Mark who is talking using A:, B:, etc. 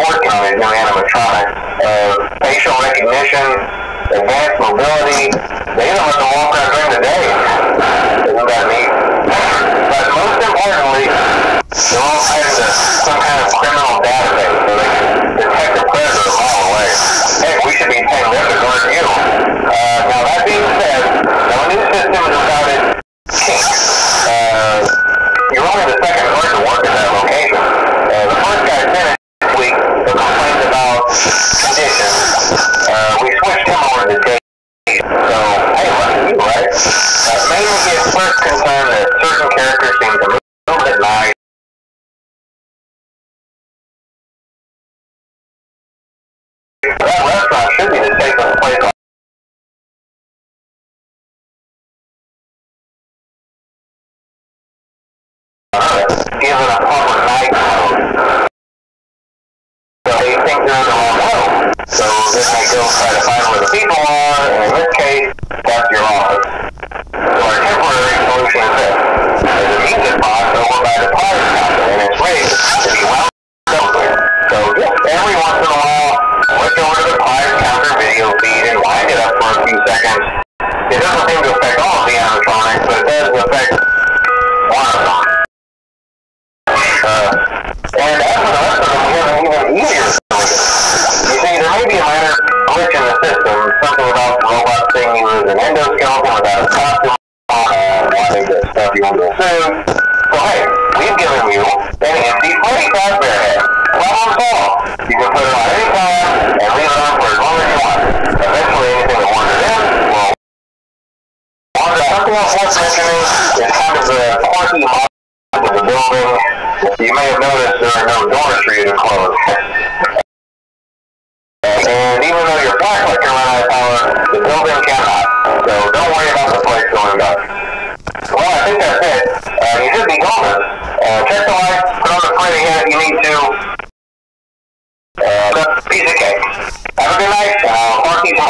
A: spent a small fortune on these new animatronics. Uh, facial recognition, advanced mobility. They don't Uh, mainly his first concern that certain characters seem to move at night. Be they. So then they go try to find where the people are, an endoskeleton without a costume and wanting to stuff you into a suit. So hey, we've given you an empty Freddy Fazbear head. Problem solved. You can put it on any time and leave it on for as long as you want. Eventually anything that wanders in will wander. Something else worth mentioning is kind of the quirky model of the building. You may have noticed there are no doors for to close. over. Uh, check the lights, put on the spray again if you need to. Uh, that's a piece of cake. Have a good night, and I'll park you tomorrow.